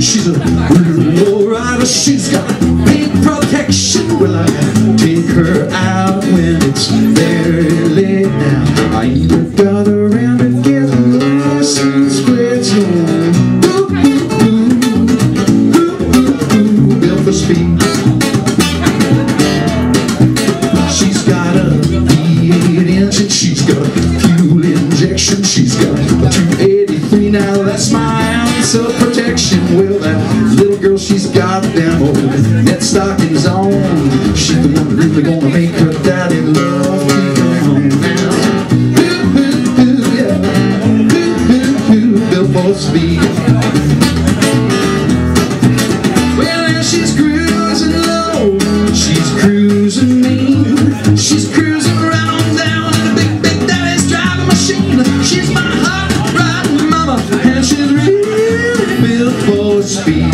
She's a little rider, she's got big protection. Will I take her out when it's very late now? I even got around to get lost and ooh, ooh, built for speed. She's got a V8 engine, she's got fuel injection, she's got of. Well, that little girl, she's got them old net stockings on. She's the one really gonna make speed.